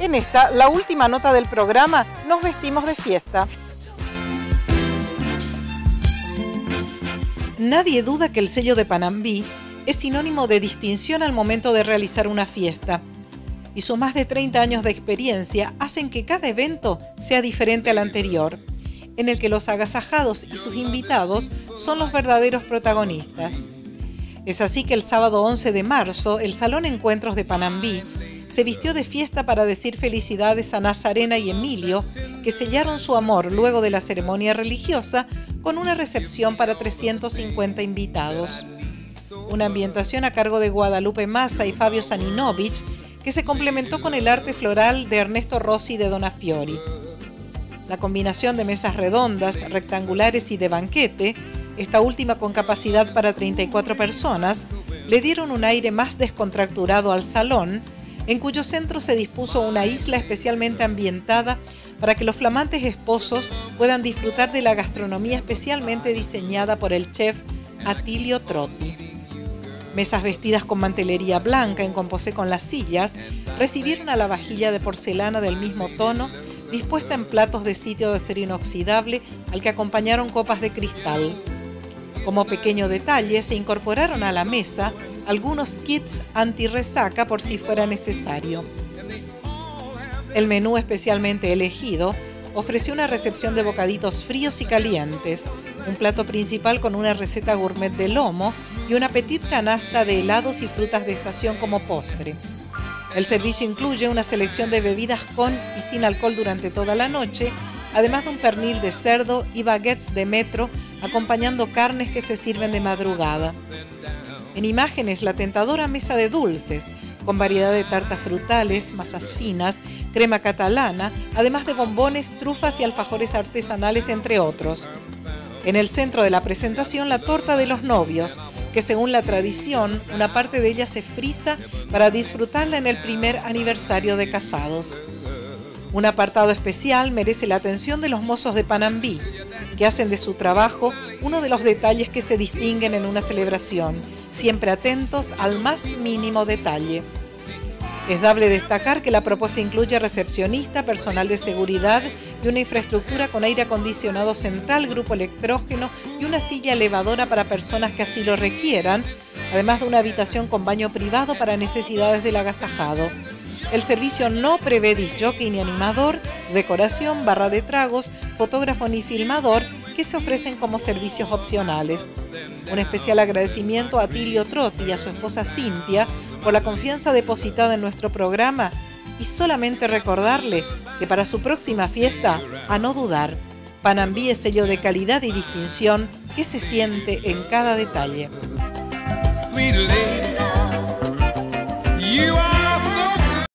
En esta, la última nota del programa, nos vestimos de fiesta. Nadie duda que el sello de Panambí es sinónimo de distinción al momento de realizar una fiesta. Y sus más de 30 años de experiencia hacen que cada evento sea diferente al anterior, en el que los agasajados y sus invitados son los verdaderos protagonistas. Es así que el sábado 11 de marzo, el Salón Encuentros de Panambí se vistió de fiesta para decir felicidades a Nazarena y Emilio, que sellaron su amor luego de la ceremonia religiosa con una recepción para 350 invitados. Una ambientación a cargo de Guadalupe Massa y Fabio Saninovich, que se complementó con el arte floral de Ernesto Rossi de Donafiori. La combinación de mesas redondas, rectangulares y de banquete, esta última con capacidad para 34 personas, le dieron un aire más descontracturado al salón, en cuyo centro se dispuso una isla especialmente ambientada para que los flamantes esposos puedan disfrutar de la gastronomía especialmente diseñada por el chef Atilio Trotti. Mesas vestidas con mantelería blanca en composé con las sillas recibieron a la vajilla de porcelana del mismo tono dispuesta en platos de sitio de acero inoxidable al que acompañaron copas de cristal. Como pequeño detalle, se incorporaron a la mesa algunos kits anti-resaca por si fuera necesario. El menú especialmente elegido ofreció una recepción de bocaditos fríos y calientes, un plato principal con una receta gourmet de lomo y una petit canasta de helados y frutas de estación como postre. El servicio incluye una selección de bebidas con y sin alcohol durante toda la noche, además de un pernil de cerdo y baguettes de metro acompañando carnes que se sirven de madrugada. En imágenes, la tentadora mesa de dulces, con variedad de tartas frutales, masas finas, crema catalana, además de bombones, trufas y alfajores artesanales, entre otros. En el centro de la presentación, la torta de los novios, que según la tradición, una parte de ella se frisa para disfrutarla en el primer aniversario de casados. Un apartado especial merece la atención de los mozos de Panambí, que hacen de su trabajo uno de los detalles que se distinguen en una celebración, siempre atentos al más mínimo detalle. Es dable destacar que la propuesta incluye recepcionista, personal de seguridad y una infraestructura con aire acondicionado central, grupo electrógeno y una silla elevadora para personas que así lo requieran, además de una habitación con baño privado para necesidades del agasajado. El servicio no prevé disjockey ni animador, decoración, barra de tragos, fotógrafo ni filmador que se ofrecen como servicios opcionales. Un especial agradecimiento a Tilio Trotti y a su esposa Cintia por la confianza depositada en nuestro programa y solamente recordarle que para su próxima fiesta, a no dudar, Panambí es sello de calidad y distinción que se siente en cada detalle.